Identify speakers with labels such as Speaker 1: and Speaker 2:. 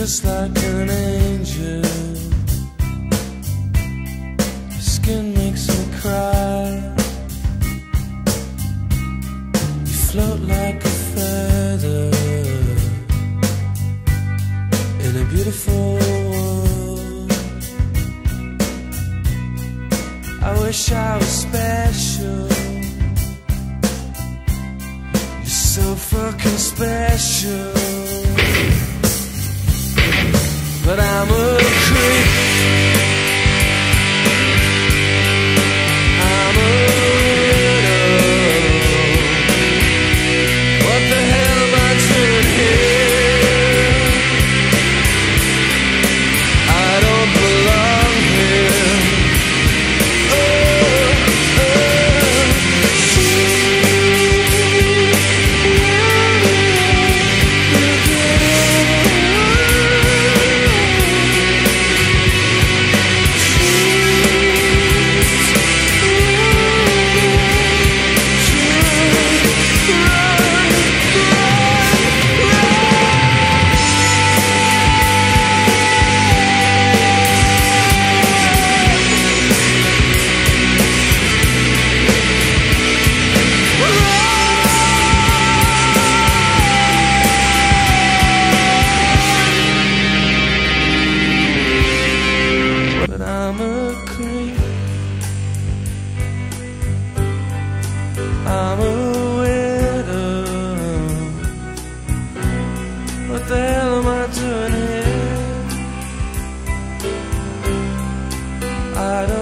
Speaker 1: just like an angel. Skin makes me cry. You float like a feather in a beautiful world. I wish I was special. You're so fucking special but I'm a creep. I'm a widow. What the a creep I'm a widow What the hell am I doing here? I don't